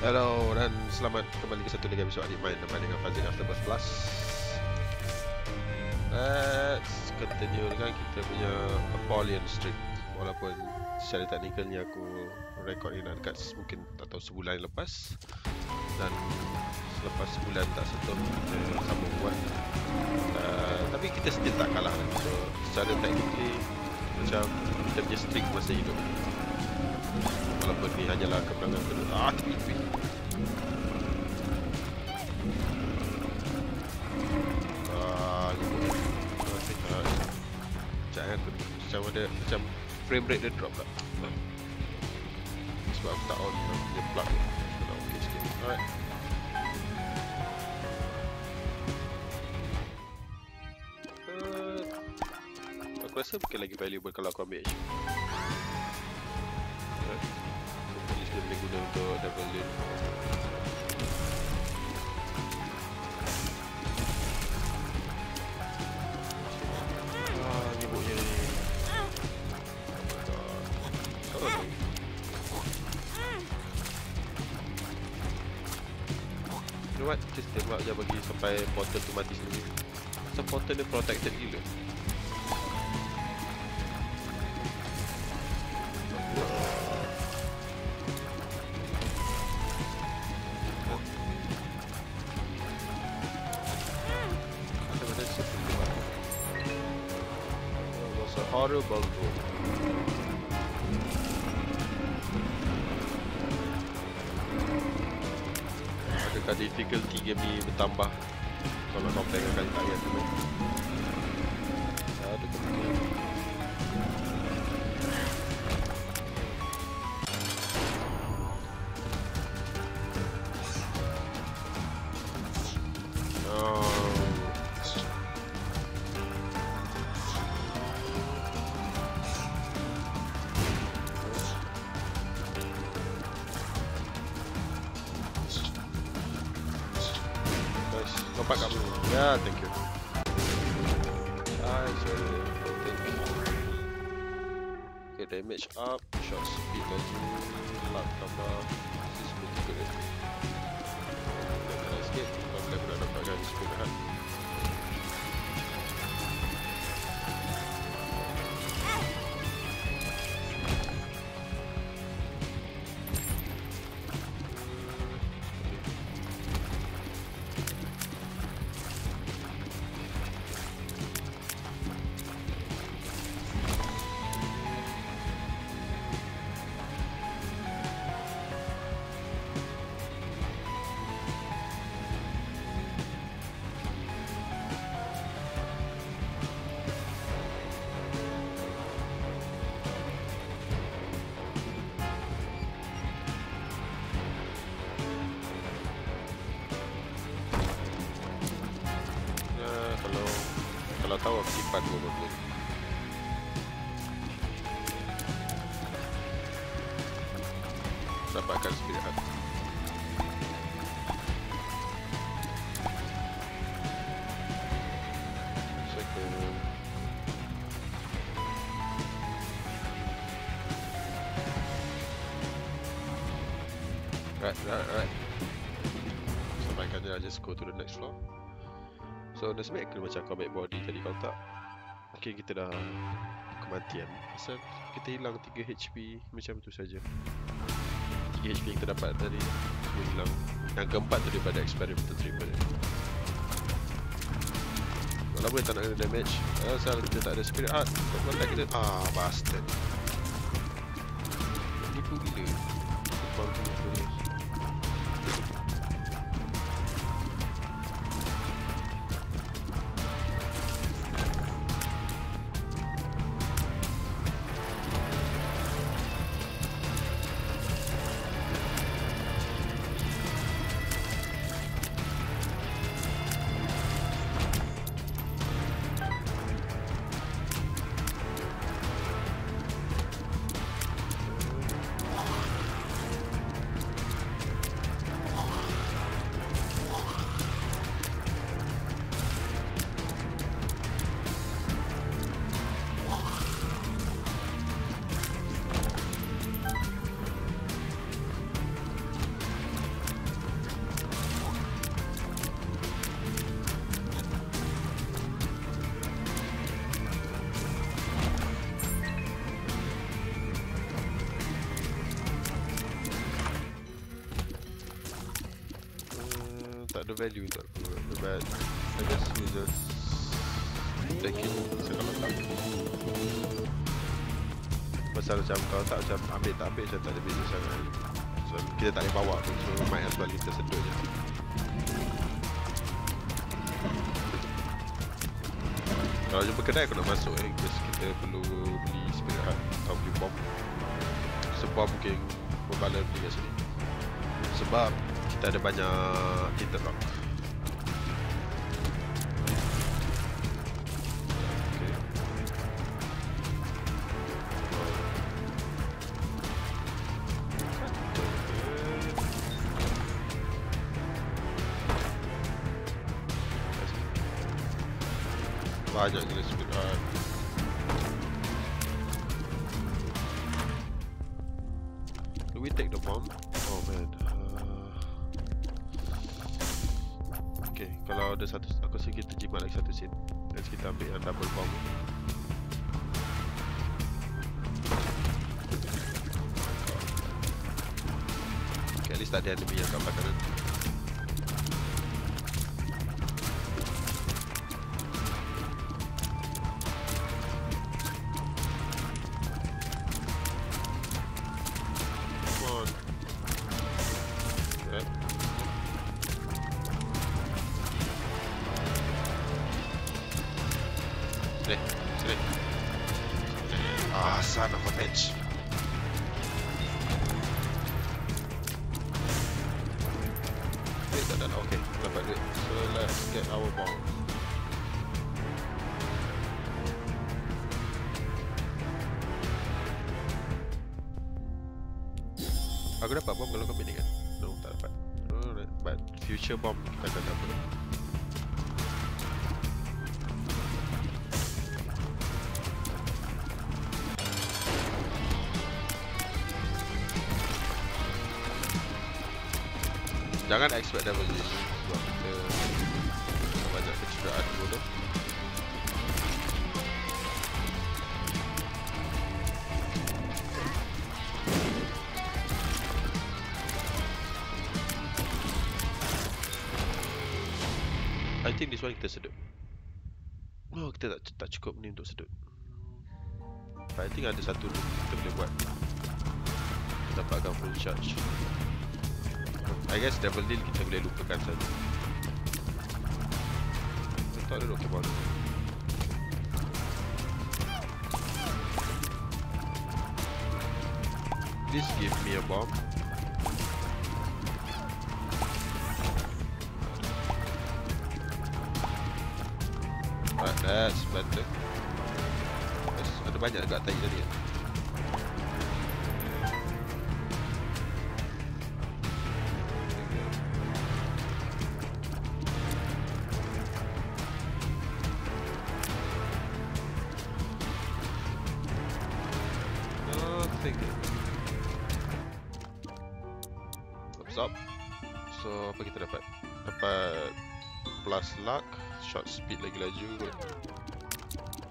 Hello dan selamat kembali ke satu lagi episod Adik Main dengan Fazil Afterbirth Plus. Let's continue dengan kita punya Apollyon Street. Walaupun secara teknikalnya aku record ini dekat mungkin tak tahu sebulan lepas. Dan selepas sebulan tak sentuh kita sambung buat. Uh, Tapi kita still tak kalah. So secara teknikal macam kita punya streak masih hidup. Walaupun ni hanyalah kemenangan kedua. Ah, tepi, ada Macam frame rate dia drop tak Sebab aku tak on Dia plug ni Kena ok sikit. Alright. Uh, Aku rasa mungkin lagi valuable kalau aku ambil HP dia boleh guna untuk double lane sampai portal tu mati sendiri. Asal portal ni protected gila. Horrible bro. Adakah difficulty game ni bertambah kalau kau pegang kali tayar tahu aku simpan dua benda ni. Dapatkan spirit heart. Second. Right, right, right. Sampaikan je, just go to the next floor. So nasib baik kena macam kau ambil body tadi kau tak Okay kita dah kematian. Pasal kita hilang 3 HP macam tu saja. 3 HP yang kita dapat tadi Dia hilang. Yang keempat tu daripada experimental treatment. Kalau boleh tak nak kena damage? Asal kita tak ada spirit art Tak boleh kita Ah bastard. Nipu gila. Nipu gila aku But I guess you just Take it Saya kalau tak Pasal macam kalau tak macam ambil tak ambil macam tak ada beza sangat So kita tak boleh bawa pun So might as well kita sedut je Kalau jumpa kedai aku nak masuk eh Because kita perlu beli spirit heart Atau beli bomb Sebab mungkin Membala beli kat sini Sebab kita ada banyak interlock banyak tak ada enemy yang kat belakang nanti Expect double G Sebab kita Banyak kecederaan bodoh think this one kita sedut. Oh kita tak, tak cukup ni untuk sedut. I think ada satu loop kita boleh buat. Kita dapatkan full charge I guess double deal kita boleh lupakan saja tak ada rocket ball Please give me a bomb That's better. Ada banyak dekat tadi tadi. So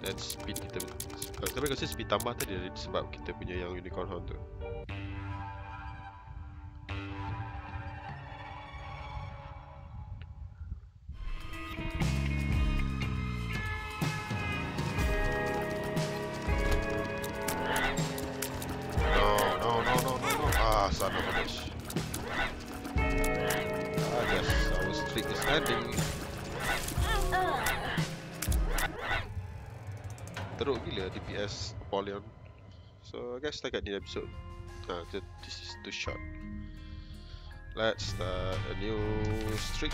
dan speed kita. Tapi aku rasa speed tambah tadi sebab kita punya yang unicorn horn tu episode. Uh, This is too short. Let's start a new streak.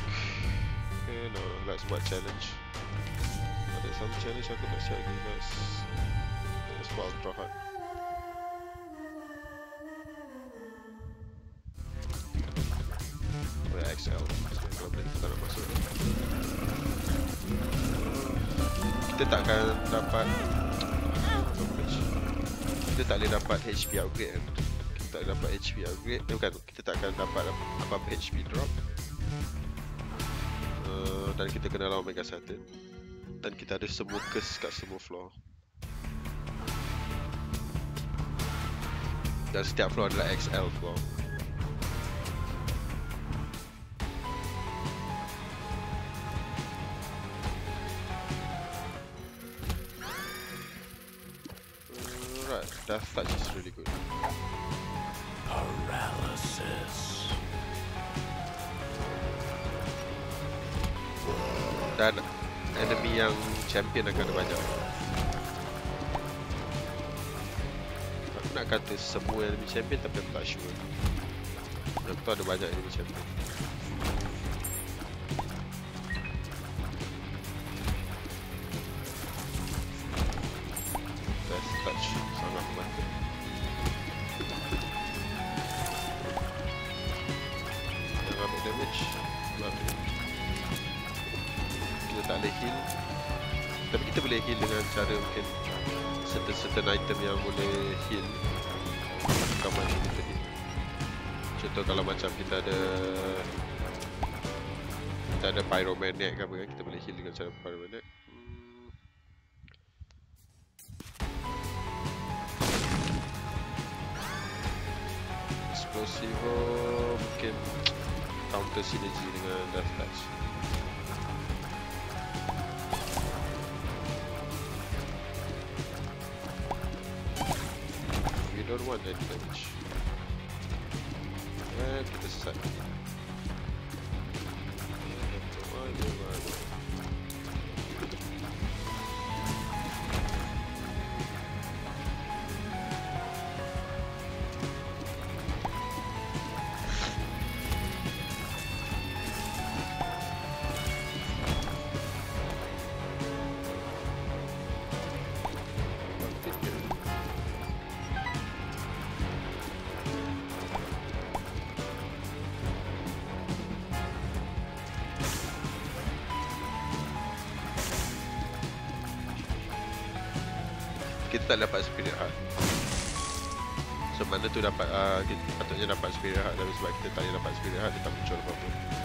Okay, no, let's buat challenge. Ada some challenge aku nak share lagi Let's Let's ultra hard ya, XL kita takkan dapat tak boleh dapat HP upgrade kan. Kita tak boleh dapat HP upgrade. Eh, Bukan, kita tak akan dapat apa-apa HP drop. Uh, Dan kita kena lawan Mega Saturn. Dan kita ada semua curse kat semua floor. Dan setiap floor adalah XL floor champion akan ada banyak. Aku nak kata semua enemy champion tapi aku tak sure. Aku tahu ada banyak enemy champion. Yang boleh heal macam kita heal Contoh kalau macam kita ada Kita ada pyromaniac ke apa kan Kita boleh heal dengan cara pyromaniac. Hmm. Explosivo mungkin counter synergy dengan Death Touch one damage. And get the second. Tak dapat spirit heart. So mana tu dapat uh, kita patutnya dapat spirit heart. Tapi sebab kita tak dapat spirit heart Dia tak muncul apa-apa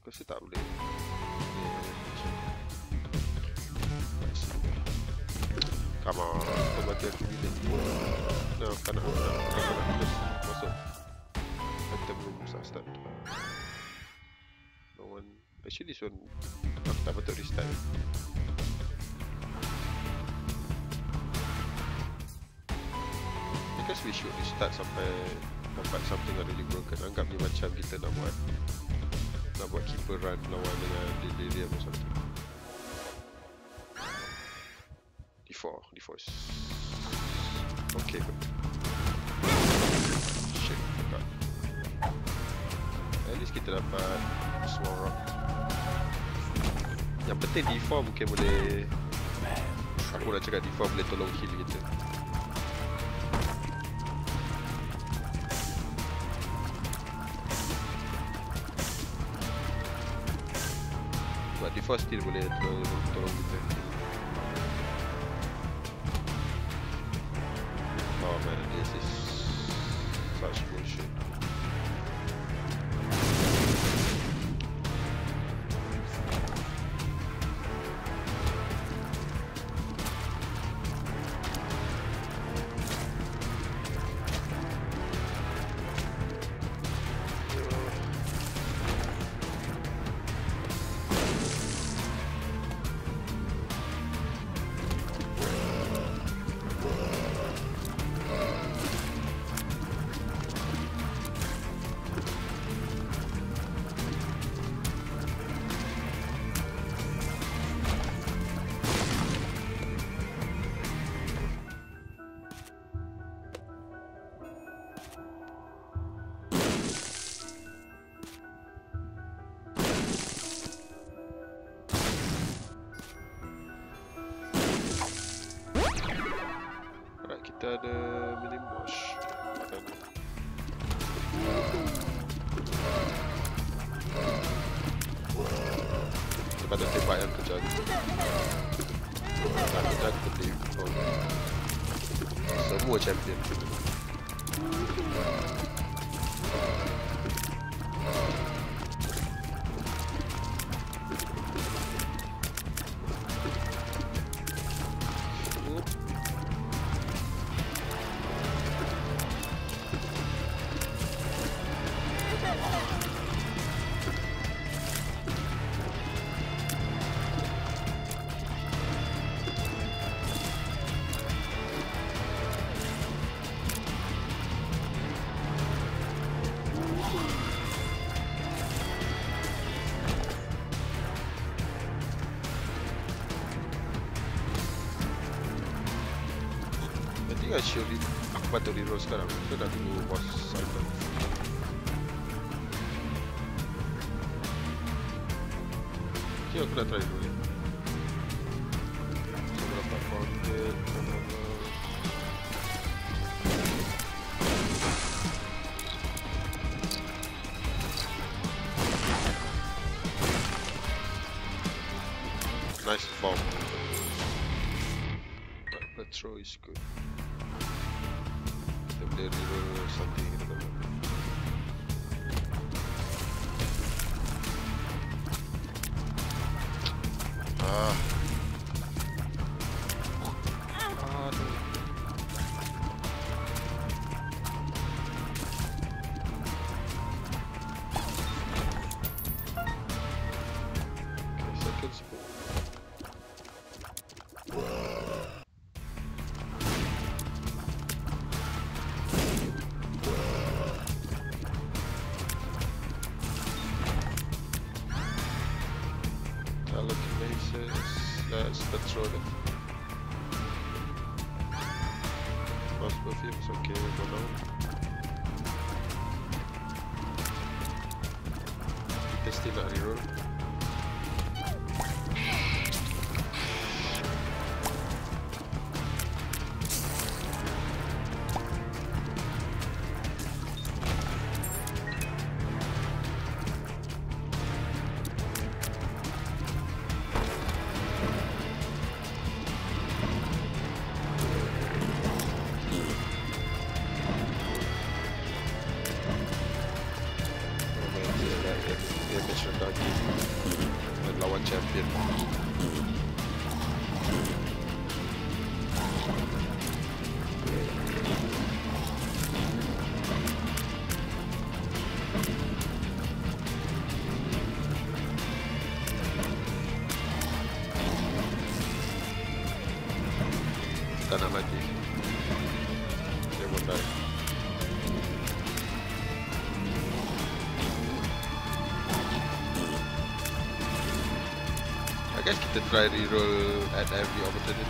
Ya, yeah, aku rasa tak boleh. Come on, kau bagi aku bilik No, tak nak, tak nak, tak nak, masuk. Item room start Actually this one Aku tak betul restart. Because we should restart sampai Dapat something that really broken. Anggap ni macam kita nak buat Nak buat keeper run lawan dengan Delirium or something D4 D4 is Okay good. Shit At least kita dapat Small rock yang penting D4 mungkin boleh Aku nak cakap D4 boleh tolong heal kita Sebab D4 still kasih lihat aku baterai rosak Allocated bases. Let's, let's roll it. Possible themes, okay, below. Testing that reroll. try reroll at every opportunity.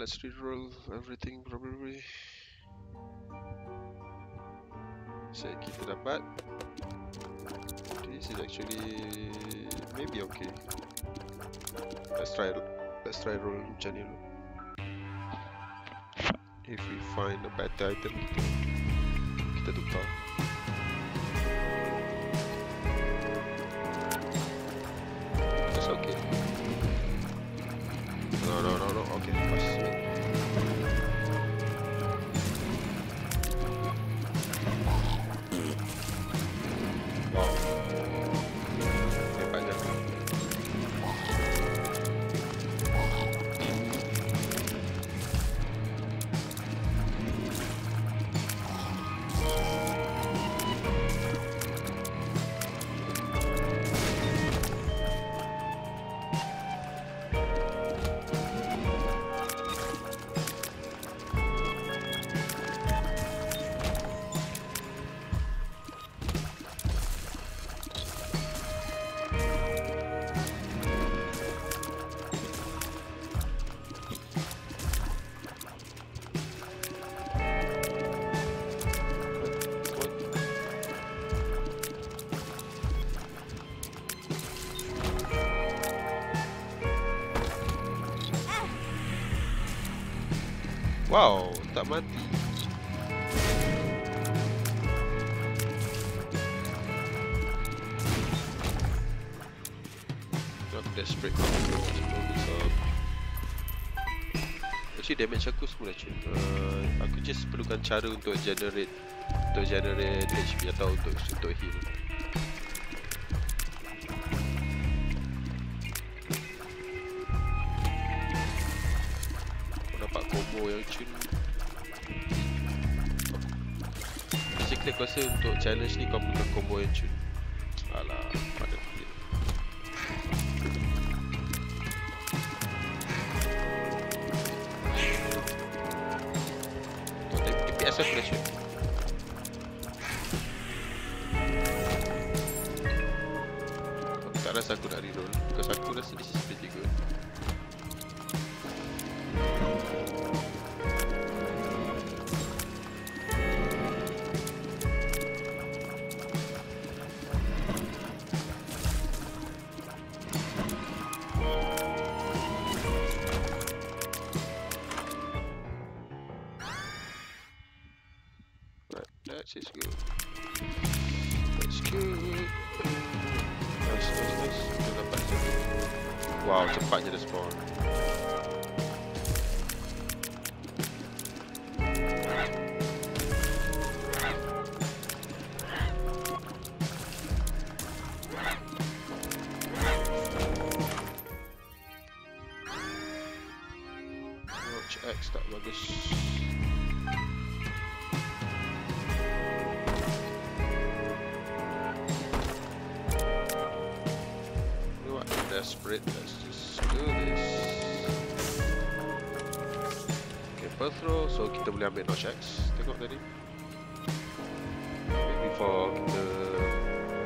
Let's reroll everything probably. Saya kita dapat. This is actually maybe okay. Let's try let's try roll dulu. If we find a better item, kita tukar. Wow, tak mati. Not desperate Actually damage aku semua dah cun uh, Aku just perlukan cara untuk generate Untuk generate HP atau untuk, untuk heal aku rasa untuk challenge ni kau perlukan combo yang cun. Alah, dia. Untuk DPS aku dah cun. Aku tak rasa aku nak reroll Because aku rasa this is Per throw. So kita boleh ambil notch X. Tengok tadi. Before kita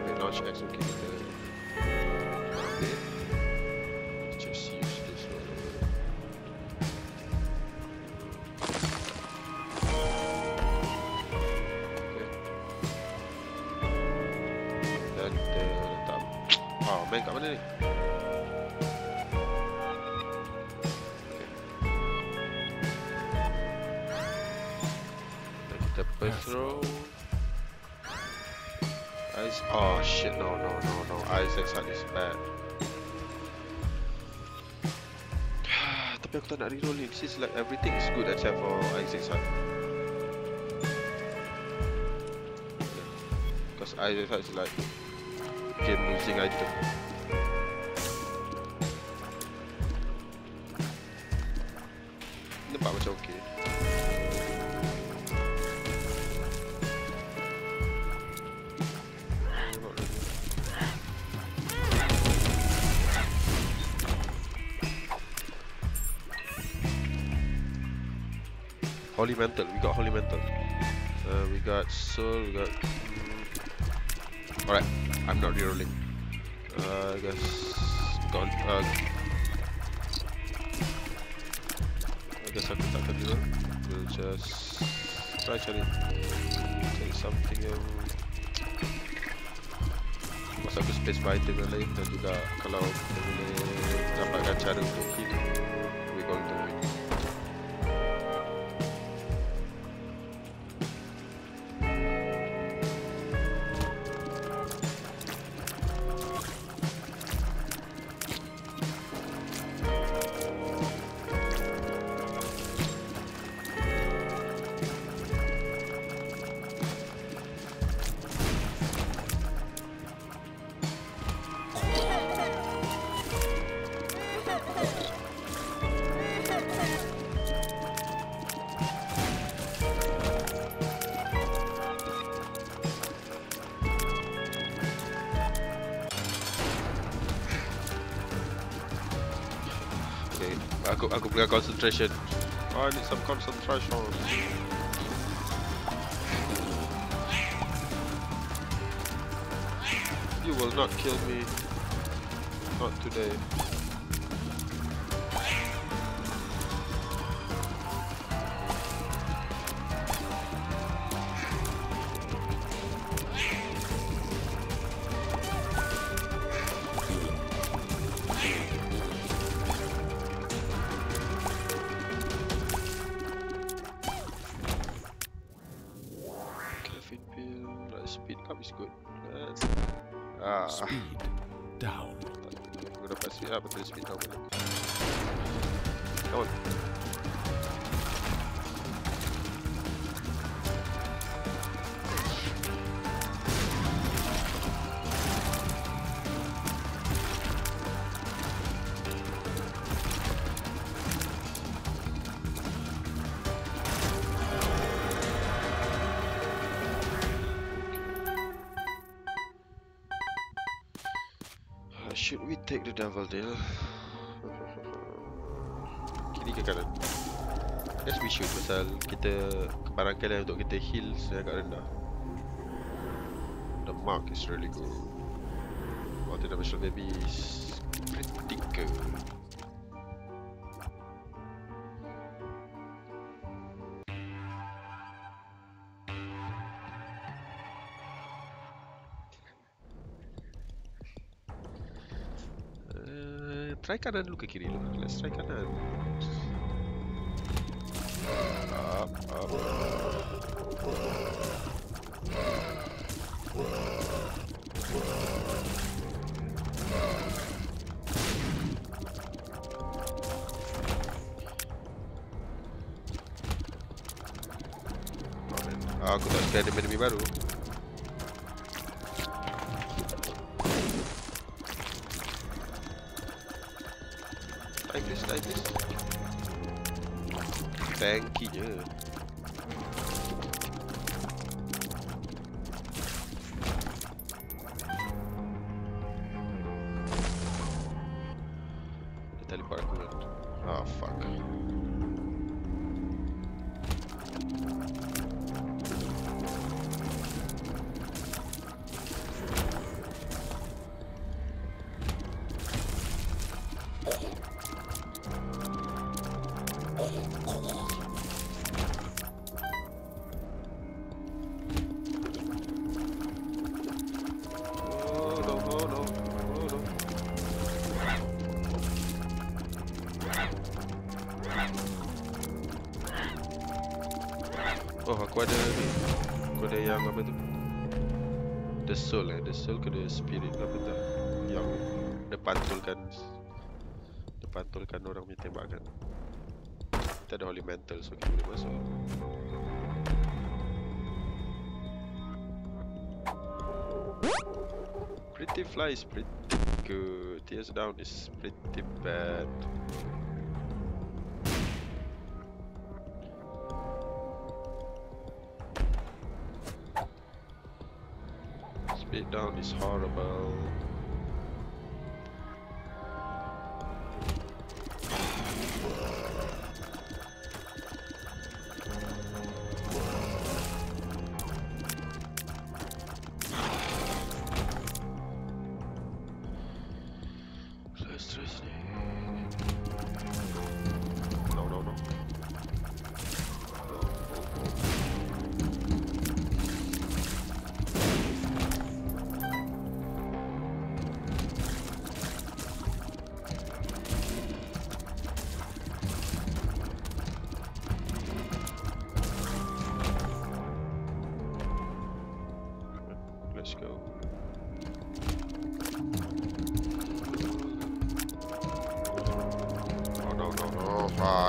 ambil notch X, okay kita tak is like everything is good except for Isaac's Hut Because Isaac's Hut is like Game losing item Holy Mantle. We got Holy Mantle. Uh, we got Soul. We got. Mm, Alright. I'm not rerolling. Uh, I guess. Got. Uh, guess aku tak akan reroll We'll just Try cari Cari something yang Masa aku space item yang lain Dan juga kalau boleh Dapatkan cara untuk concentration. I need some concentration. You will not kill me. Not today. Come on. Uh, Should we take the devil deal? Kanan? Yes we should pasal kita barangkali untuk kita heal saya rendah. The mark is really good. Multi-dimensional baby is good. Uh, try kanan dulu ke kiri dulu? Let's try kanan. Suka ada ni. Aku ada yang apa tu? The soul eh, the soul ke the spirit apa tu? Yang dia pantulkan dia pantulkan orang punya tembakan. Kita ada holy mantle so kita boleh masuk. Pretty fly is pretty good. Tears down is pretty bad. Down is horrible.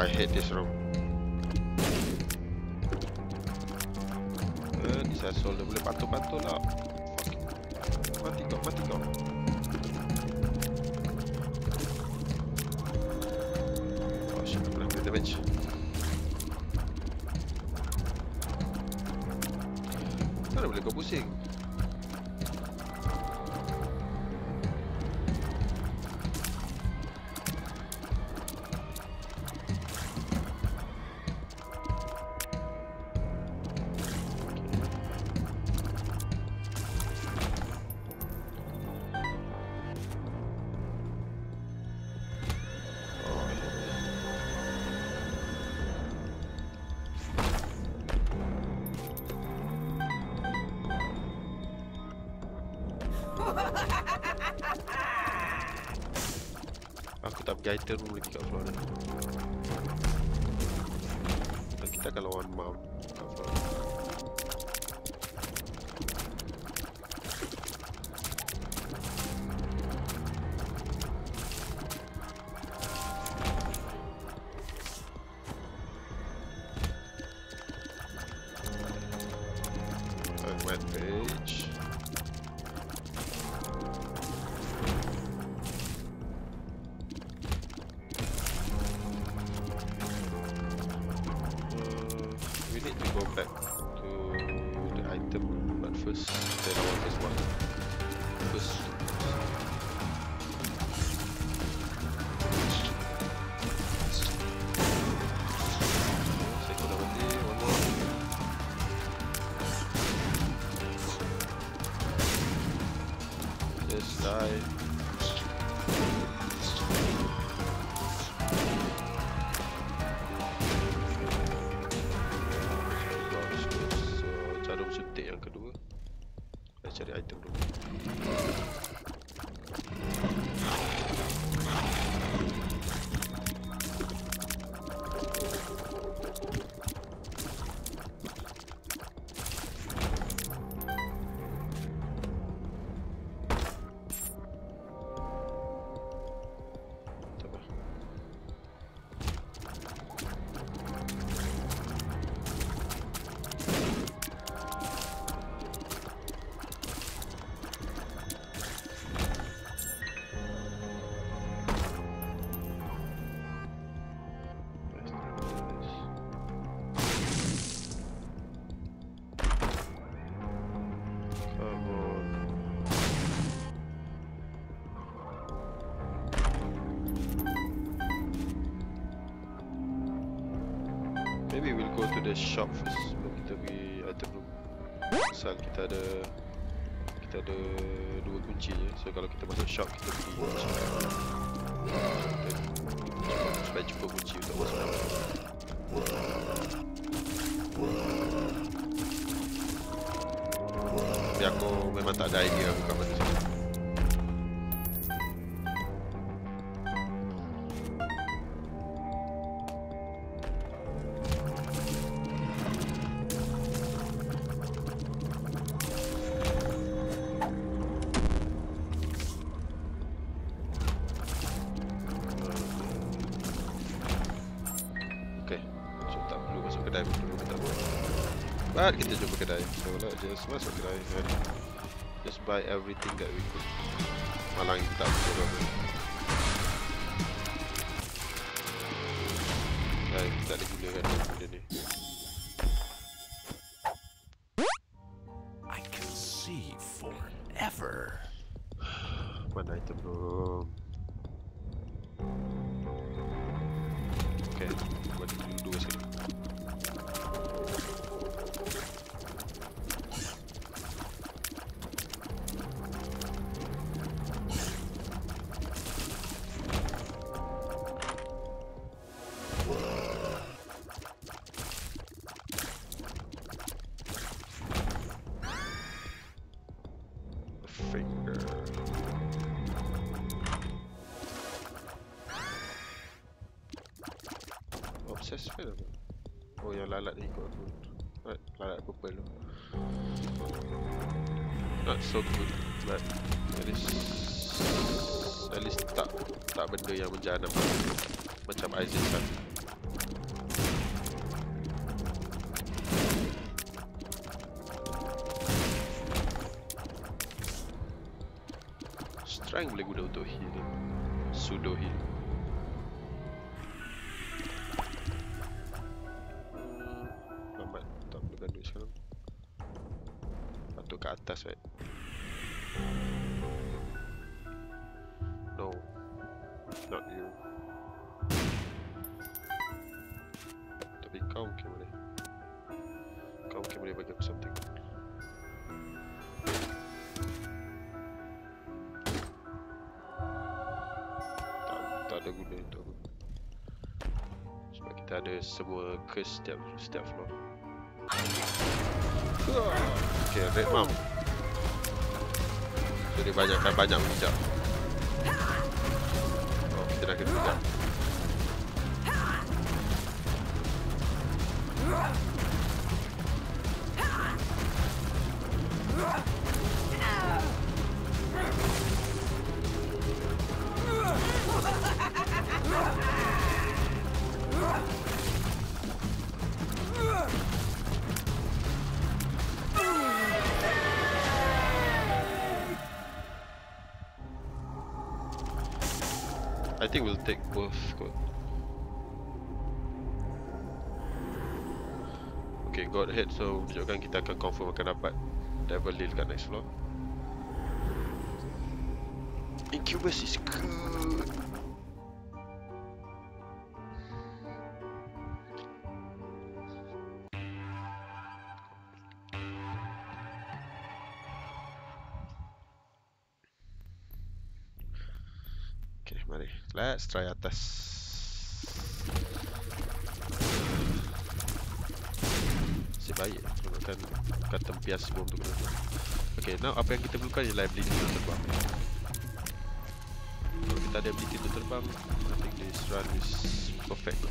I hate this room. Eh, asshole dia boleh patul-patul lah. Mati kau, mati kau. Oh shit, aku kena damage. Mana boleh kau pusing? Aku tak pergi item shop first. Baru kita pergi item room Asal kita ada Kita ada dua kunci je. So kalau kita masuk shop kita pergi Supaya cukup kunci untuk masuk dalam Tapi aku memang tak ada idea aku kat just and eh. Just buy everything that we could. Malang kita tak Obsessed fan apa? Oh yang lalat ikut aku Right, lalat purple tu. Not so good but at least at least tak tak benda yang menjanam macam Isaac kan Strength boleh guna untuk heal Pseudo heal Atas right No. Not you. Tapi kau mungkin boleh. Kau mungkin boleh bagi aku something. Tak, tak ada guna untuk aku. Sebab kita ada semua curse setiap, setiap floor. Okay, red mount So dia banyakkan banyak bijak Oh, kita dah kena bijak both kot Okay, got head so tunjukkan kita akan confirm akan dapat Devil Deal kat next floor. Incubus is good Let's try atas. Si baik gunakan bukan tempias sebelum tu. Okay, now apa yang kita perlukan ialah ability untuk terbang. Kalau kita ada ability untuk terbang, I think this run is perfect.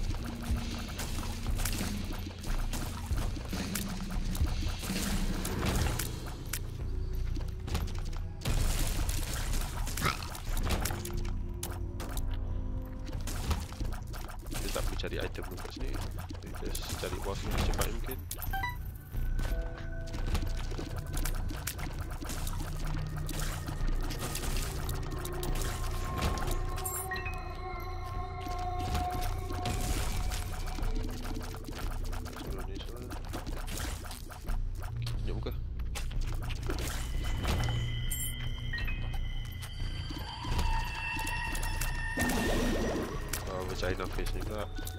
fight him, kid. I don't that.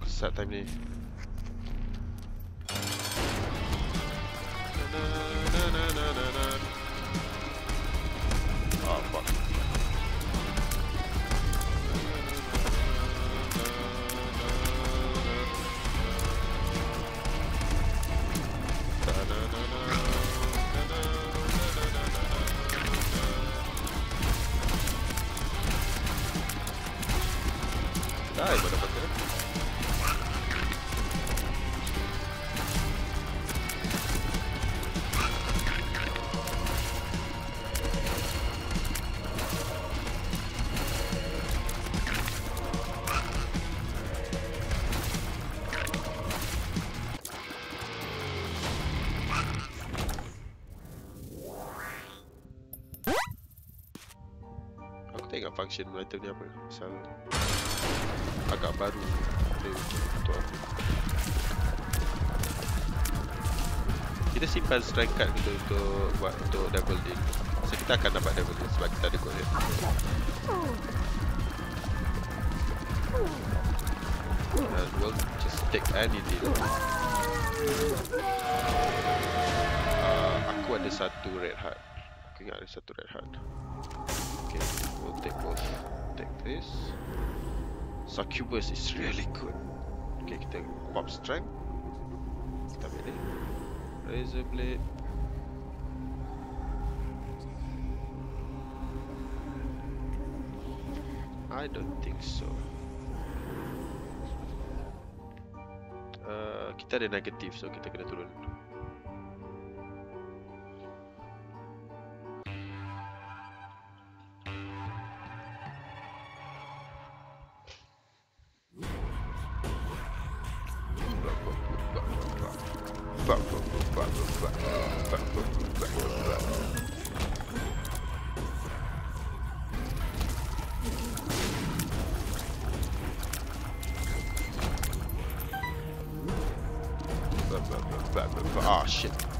On man, Function item ni apa Pasal agak baru dia untuk aku Kita simpan strength card kita untuk buat untuk double deal So kita akan dapat double deal sebab kita ada gold head And we'll just take any deal. Uh, aku ada satu red heart. Aku ingat ada satu red heart. Okay, we'll take both. Take this. Succubus is really good. Okay, kita pop strength. Ambil. Razor blade. I don't think so. Uh, kita ada negatif, so kita kena turun. Ah, shit.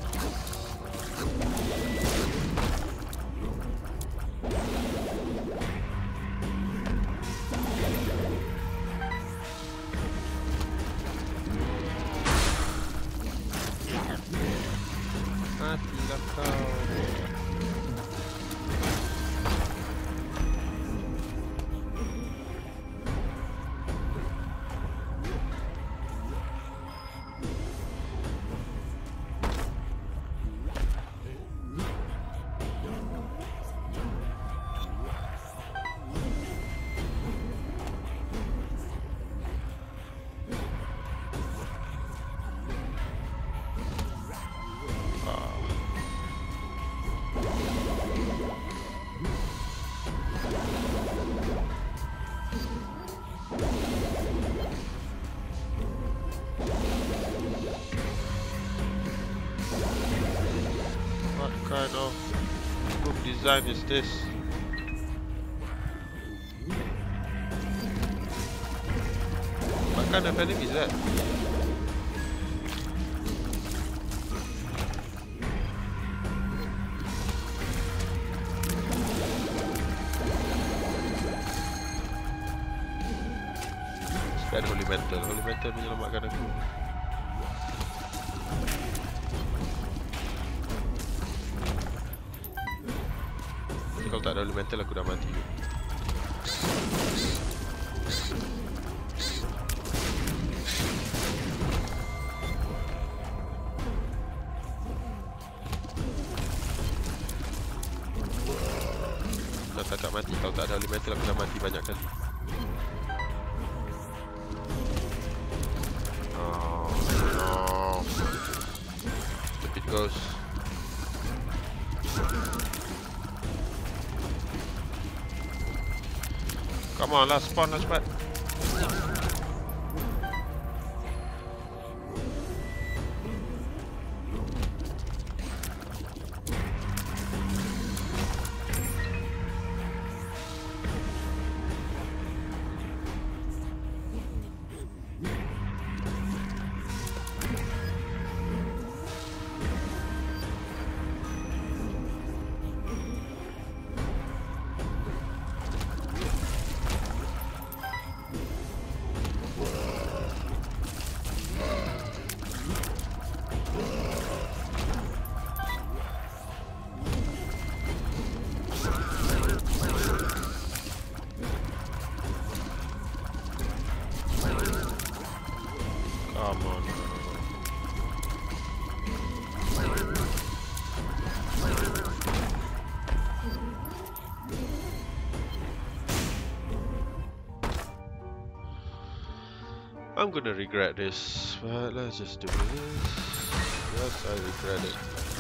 Design is this? What kind of enemy is that? Spend Holy Mental. Holy Mental menyelamatkan aku. Aku dah mati. Dah tak mati. Kalau tak ada Holy Mental aku dah mati banyak kali. Come on, lah spawn lah cepat. I'm gonna regret this, but let's just do this. Yes, I regret it.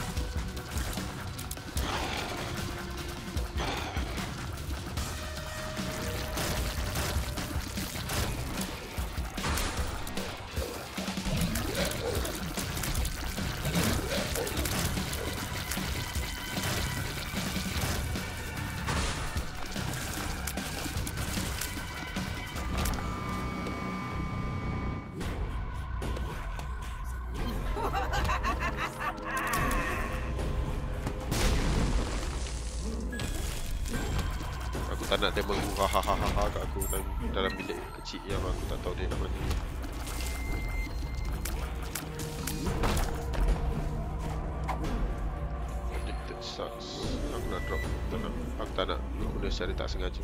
Kecil yang aku tak tahu dia kat mana. Addicted sucks. Aku nak drop. Tak nak. Aku tak nak guna secara tak sengaja.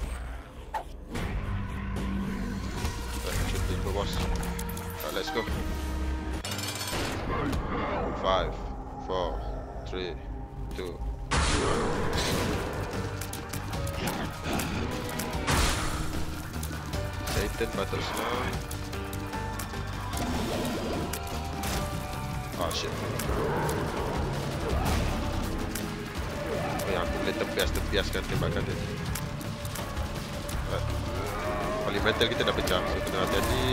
Senang Oh shit. Yang aku boleh tempias-tempiaskan tembakan dia Right. Elemental kita dah pecah So kena hati-hati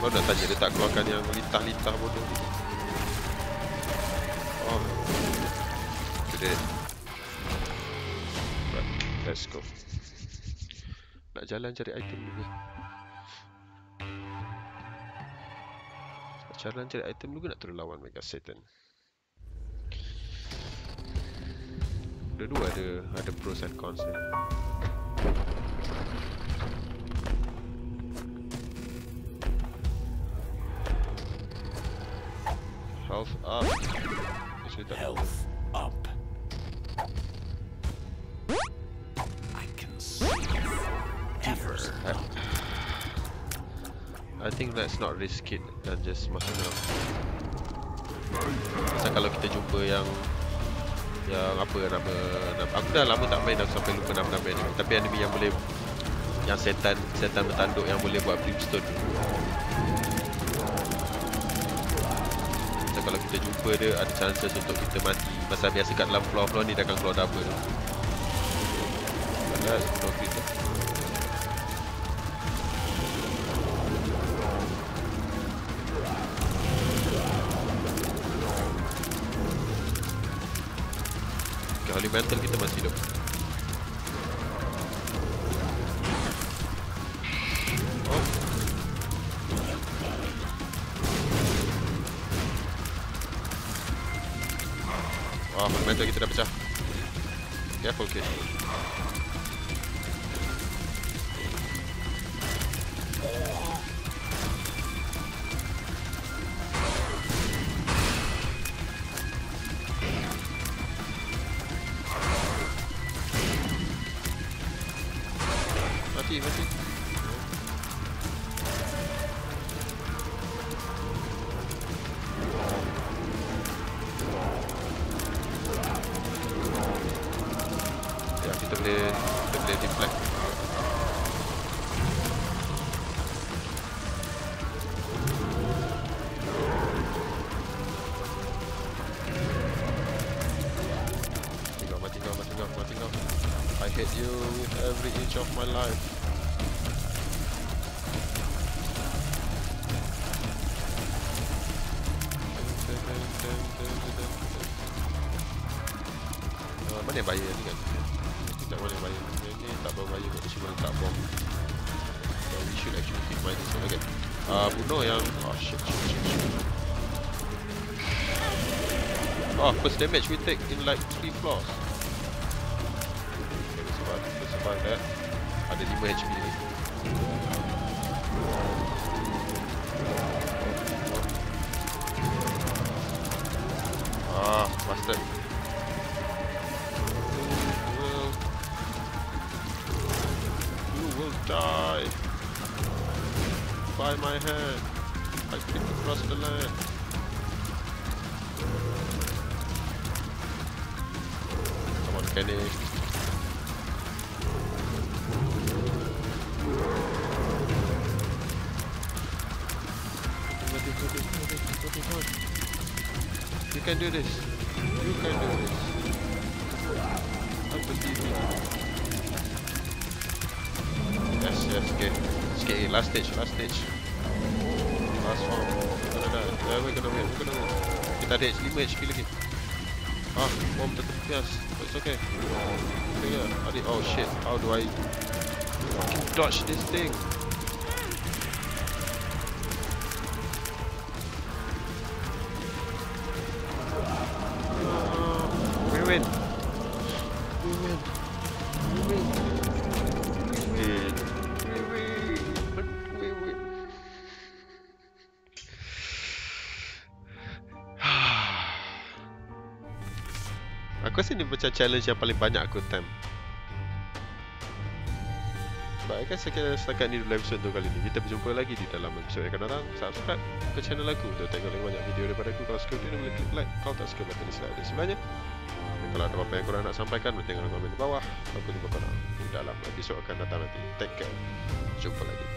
Baru nak tanya dia tak keluarkan yang lintah-lintah bodoh ni? Oh. Today Right, let's go Nak jalan cari item dulu. Nak jalan cari item dulu nak terus lawan Mega Satan? Dua-dua ada, ada pros and cons ni Health up. Actually, tak I think let's not risk it dan just masuk dalam. Pasal kalau kita jumpa yang yang apa nama, nama aku dah lama tak main aku sampai lupa nama-nama enemy tapi enemy yang boleh yang setan setan bertanduk yang boleh buat brimstone. Macam kalau kita jumpa dia ada chances untuk kita mati. Pasal biasa kat dalam floor-floor ni dia akan keluar double Let's no crit Wah, momentum kita dah pecah. Careful, kid. Mati, damage we take in like 3 floors. Okay we survive We that. Ada 5 HP lagi Ah, bastard will You will die. By my hand. I creep across the land You can do this You can do this. Yes, yes, okay. Let's get in. Last stage, last stage. Last one. We're gonna die. Yeah, we're gonna win, we're gonna win. Kita ada 5 HP lagi. But it's okay. Okay, yeah. Oh shit. How do I dodge this thing? Macam challenge yang paling banyak aku attempt Sebab kan sekian setakat ni dulu episode untuk kali ni. Kita berjumpa lagi di dalam episode yang akan datang. Subscribe ke channel aku untuk tengok lagi banyak video daripada aku. Kalau suka video boleh klik like. Kalau tak suka button dislike dan sebagainya Dan kalau ada apa-apa yang korang nak sampaikan Boleh tengok komen di bawah. Aku jumpa korang di dalam episode akan datang nanti. Take care. Jumpa lagi